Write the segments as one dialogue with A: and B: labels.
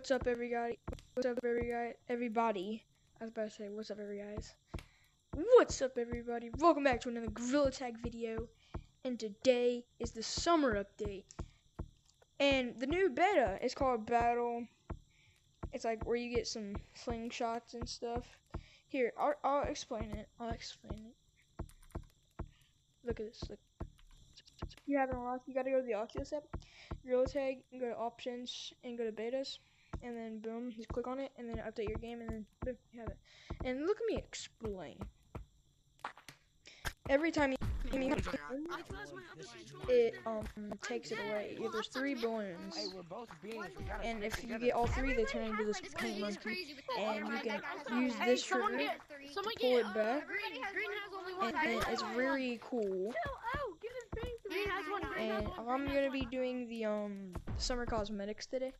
A: What's up, everybody? What's up, everybody? Everybody. I was about to say, what's up, every guys? What's up, everybody? Welcome back to another Gorilla Tag video. And today is the summer update. And the new beta is called Battle. It's like where you get some slingshots and stuff. Here, I'll, I'll explain it. I'll explain it. Look at this. Look. You haven't unlocked. You gotta go to the Oculus app, Gorilla Tag, and go to Options, and go to Betas and then boom, you click on it, and then update your game, and then boom, you have it. And look at me explain. Every time you, it um takes it away. There's three balloons, and if you get all three, they turn into this paint monkey, and you can use this trigger to pull it back, and, and it's really cool. And I'm gonna be doing the um summer cosmetics today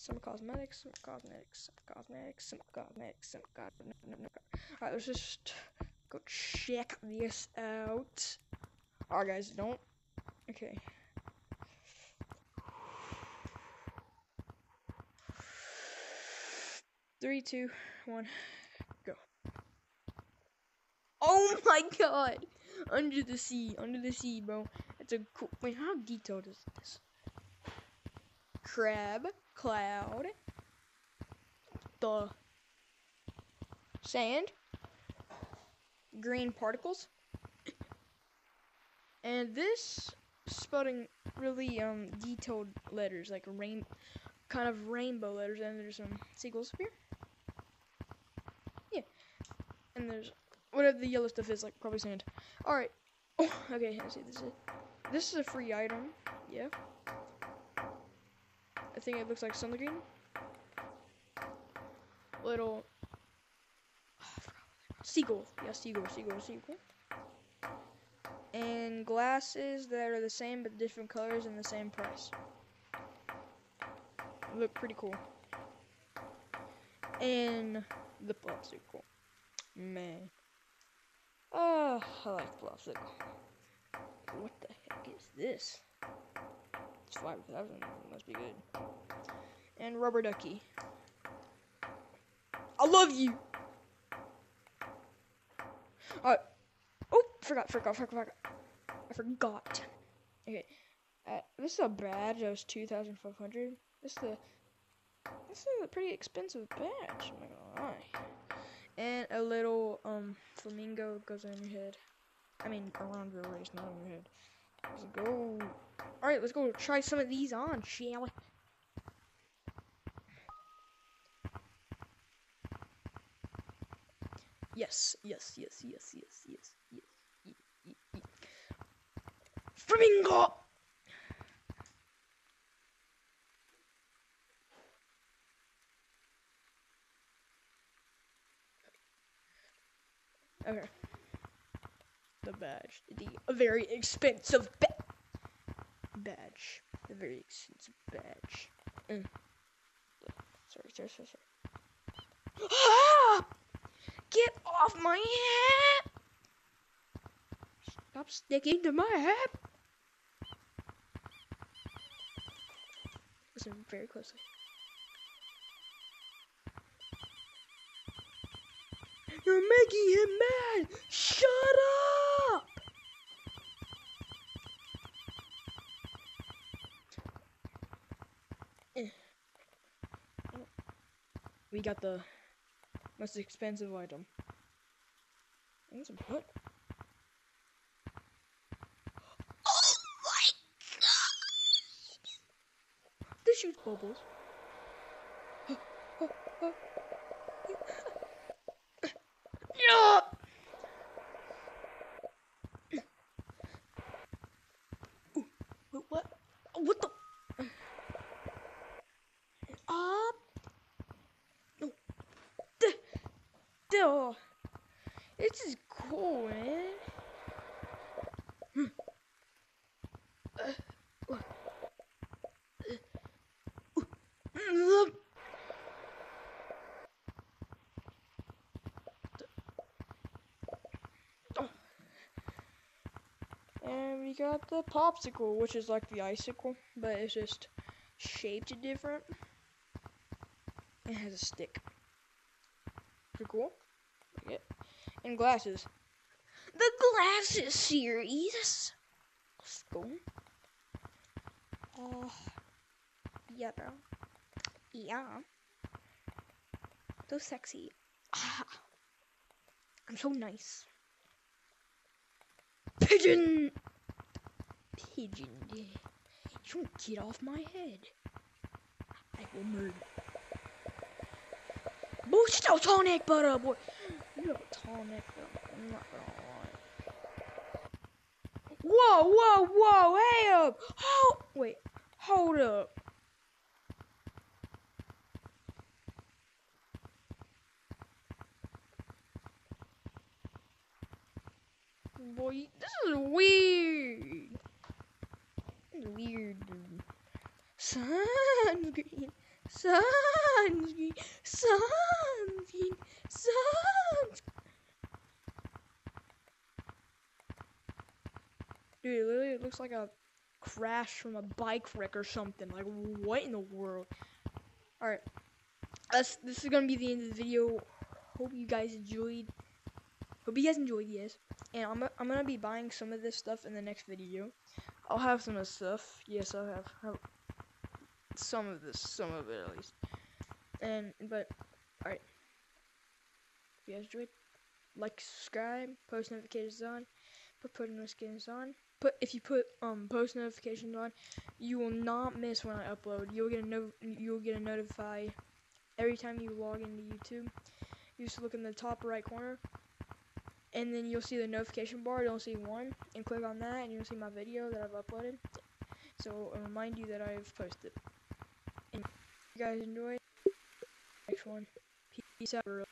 A: some cosmetics, some cosmetics, some cosmetics, some cosmetics, some cosmetics. Alright, let's just go check this out. Alright, guys, don't. Okay. Three, two, one, go. Oh my god! Under the sea, under the sea, bro. It's a cool. Wait, how detailed is this? Crab cloud, the sand, green particles, and this spelling really um detailed letters like rain kind of rainbow letters and there's some seagulls up here. Yeah. And there's whatever the yellow stuff is, like probably sand. Alright. Oh, okay, let's see this is this is a free item, yeah. I think it looks like sun green. Little seagull. Yeah, seagull, seagull, seagull. And glasses that are the same but different colors and the same price. Look pretty cool. And the popsicle. Man. Oh, I like popsicle. What the heck is this? It's 5,000. Must be good. And Rubber Ducky. I love you! Uh, oh, forgot, forgot, forgot, forgot. I forgot. Okay. Uh, this is a badge that was 2,500. This is a, this is a pretty expensive badge, I'm not gonna lie. And a little, um, flamingo goes on your head. I mean, around your waist, not on your head. Let's go. Alright, let's go try some of these on, shall we? Yes, yes, yes, yes, yes, yes, yes, yes, yes, yes. Flamingo! Okay the badge. The very expensive ba badge. The very expensive badge. Mm. Sorry, sorry, sorry, sorry. Ah! Get off my hat! Stop sticking to my hat! Listen very closely. You're making him mad! Shut up! We got the most expensive item. And some put. Oh my god! This shoots bubbles. Oh, this is cool, man. And we got the popsicle, which is like the icicle, but it's just shaped different. It has a stick. Pretty cool. And glasses. The glasses series. Let's go. Oh, yeah, bro. Yeah. So sexy. Ah. I'm so nice. Pigeon! Pigeon. You don't get off my head. I will murder. Boy, still tonic butter, boy. Have a. I'm not gonna lie. Whoa, whoa, whoa, hey up! Hold, wait, hold up. Boy, this is weird. Weird, dude. Sunscreen, sunscreen, sunscreen, sunscreen. Dude, it literally looks like a crash from a bike wreck or something. Like, what in the world? Alright. This is gonna be the end of the video. Hope you guys enjoyed. Hope you guys enjoyed, yes. And I'm, I'm gonna be buying some of this stuff in the next video. I'll have some of the stuff. Yes, I'll have, have some of this, some of it at least. And, but, alright. If you guys enjoyed, like, subscribe, post notifications on, put post notifications on. Put if you put um post notifications on, you will not miss when I upload. You'll get a no you'll get a notify every time you log into YouTube. You just look in the top right corner, and then you'll see the notification bar. You'll see one, and click on that, and you'll see my video that I've uploaded. So I'll remind you that I've posted. And you guys enjoy, next one. Peace out.